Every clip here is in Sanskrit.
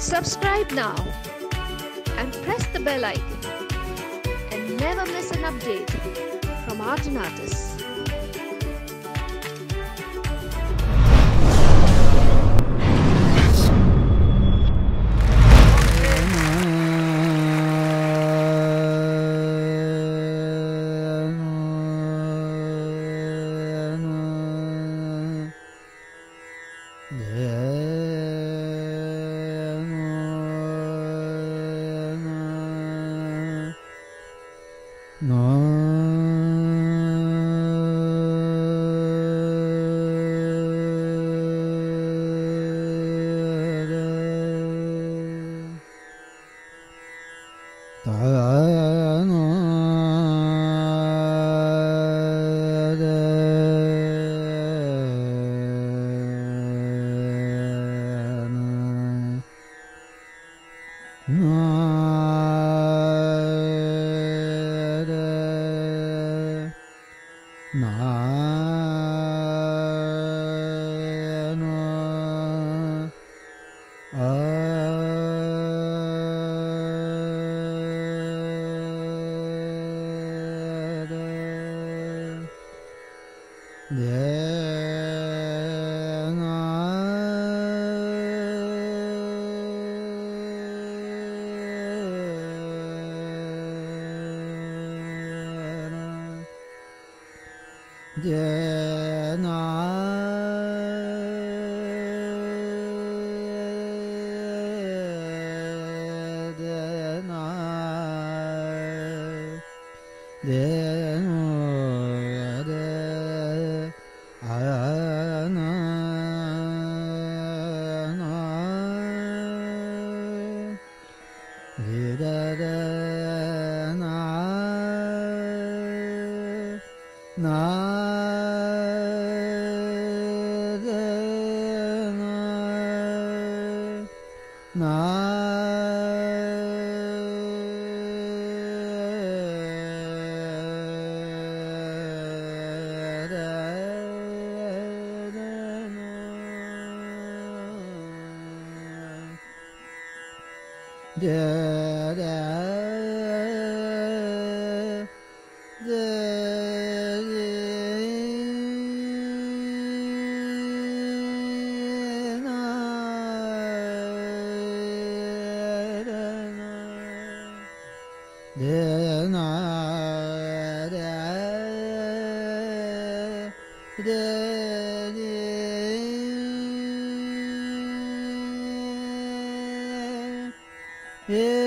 Subscribe now and press the bell icon and never miss an update from Art and Artists. No. Yeah.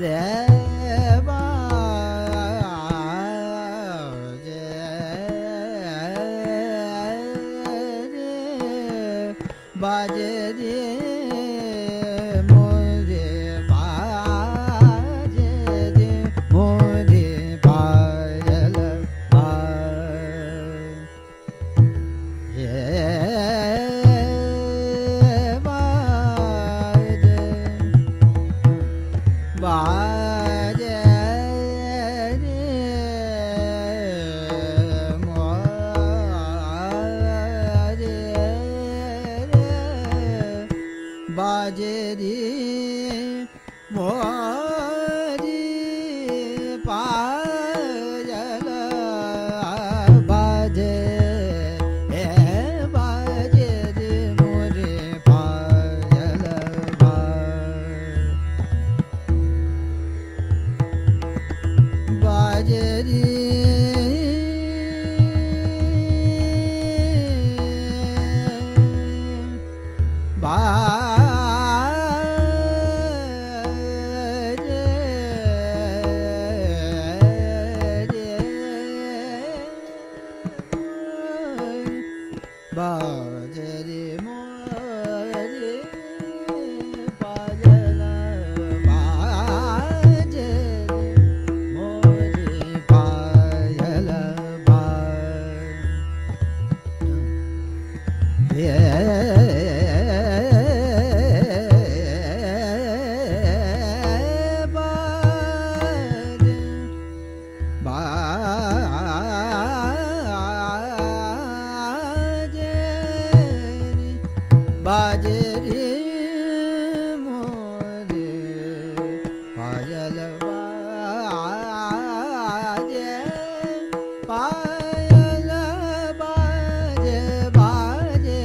there jeri जले पले बाजे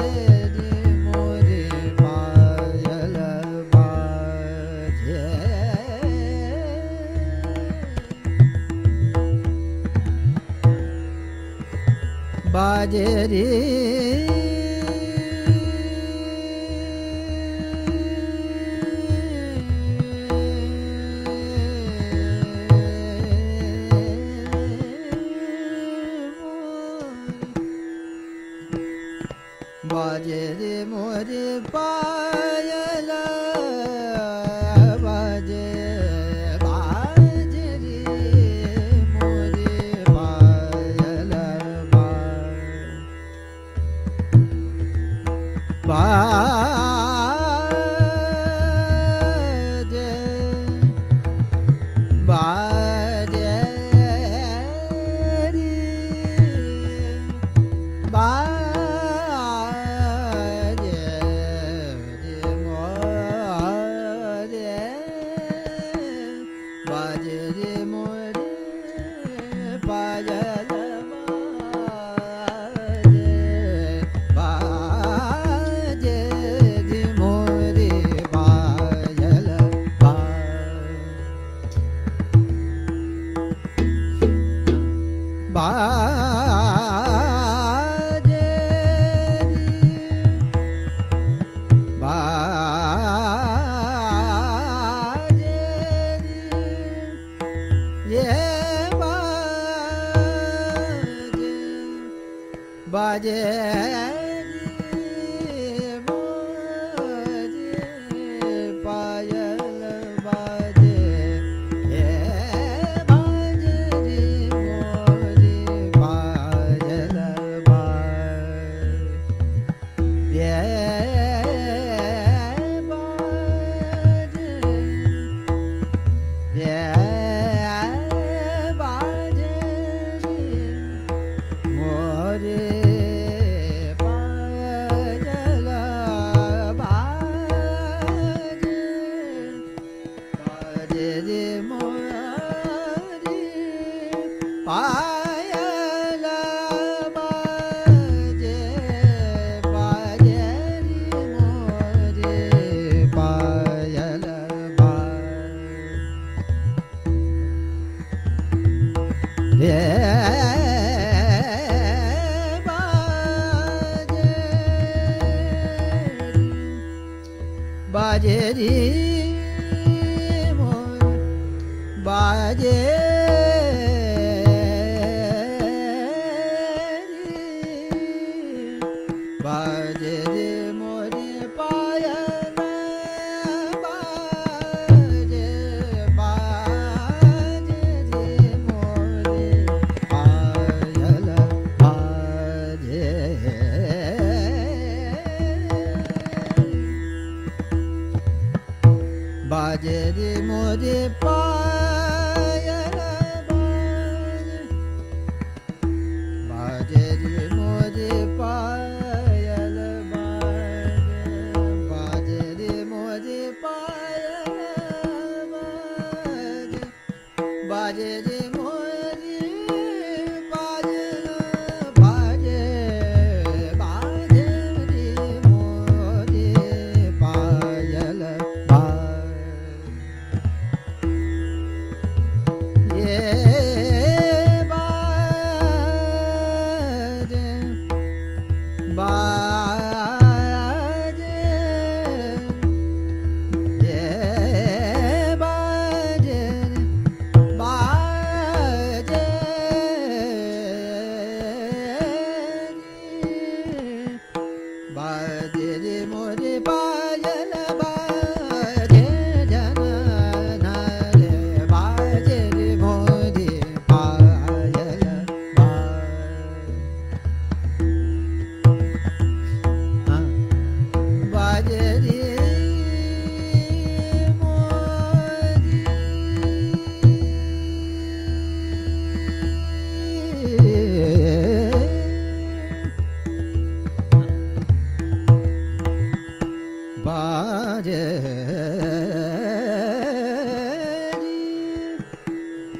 मोरि बाजे, बाजेरी, Yeah.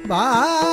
Bye.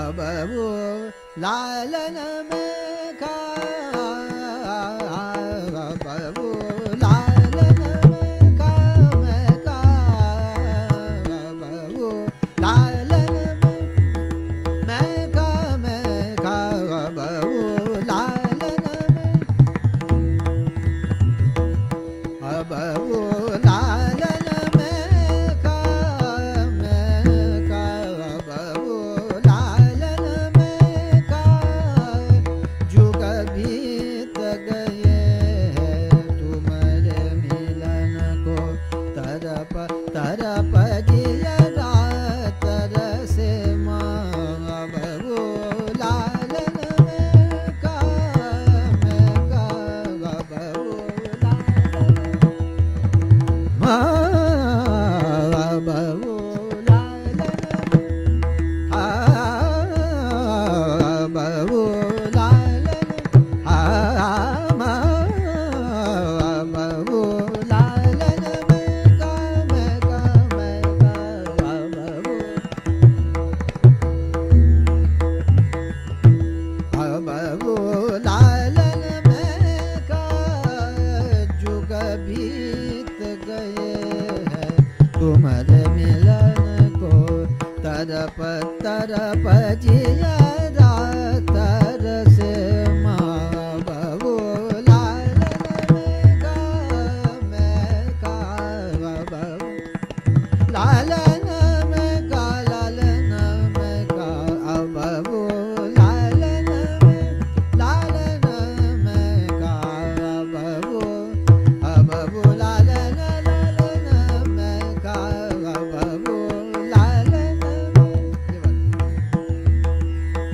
अबबूर लालनमेका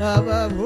ah.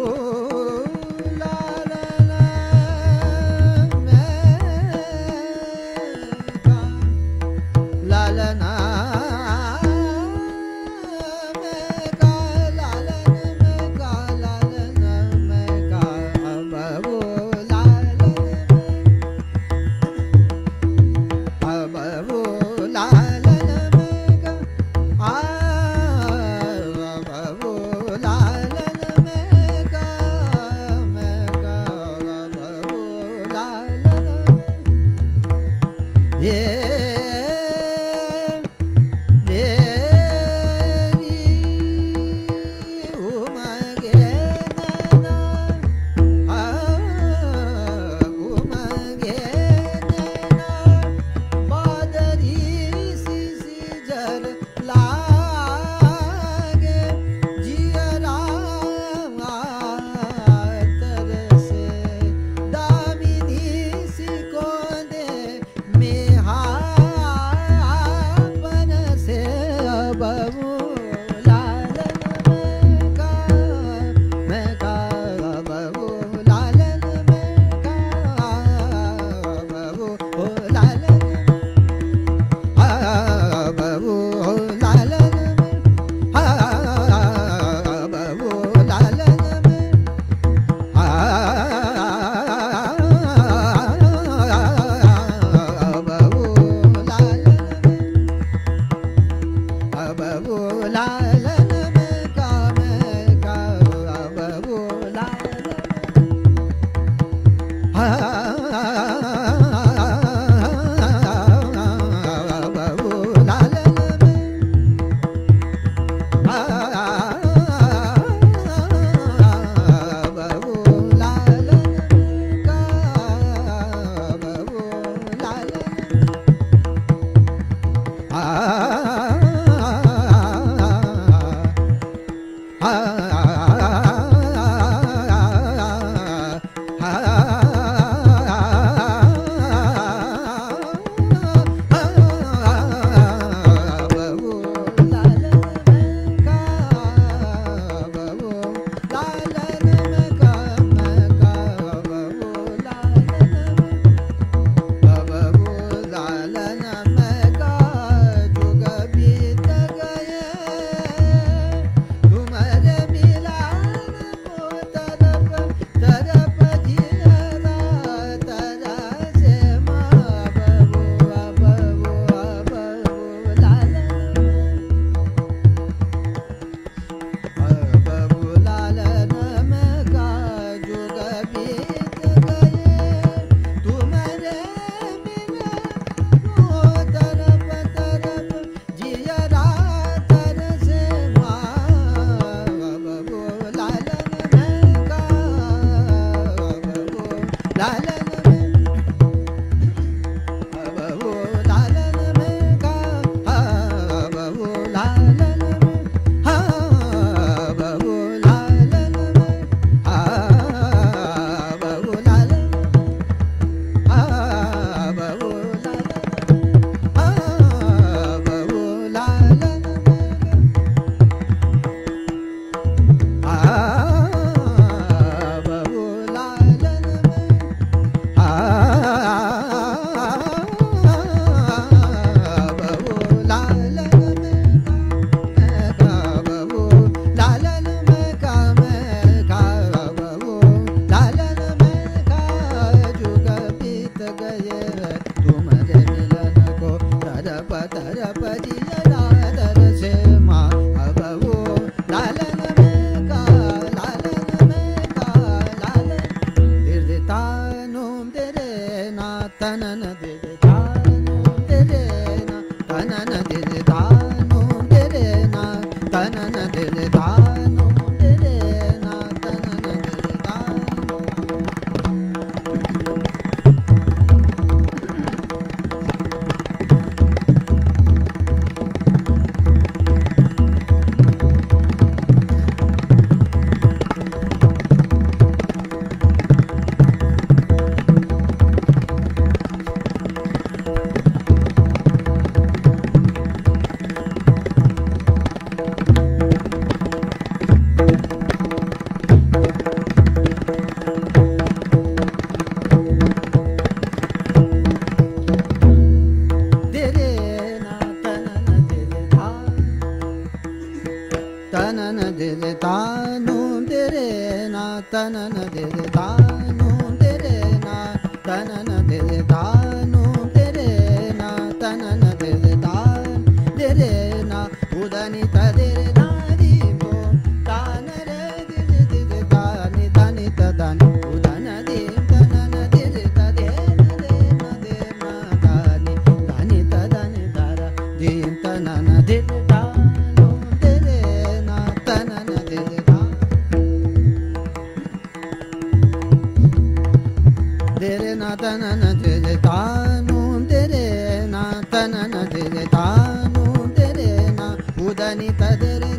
தனி ததறி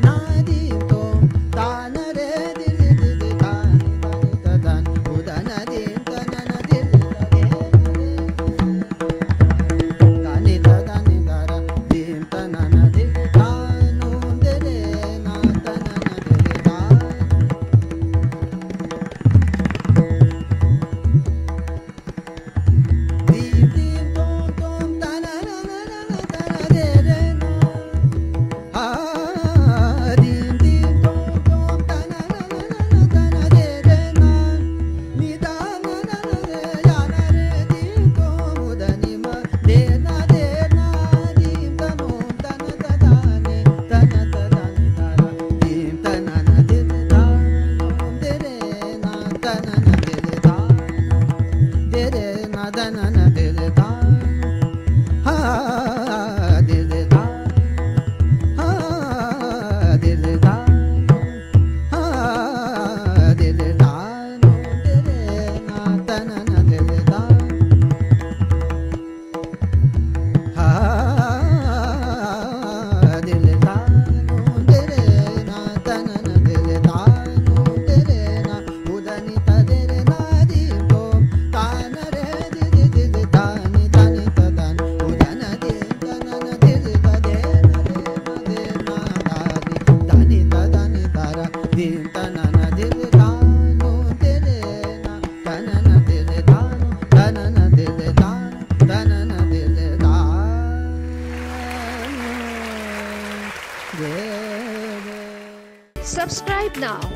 now.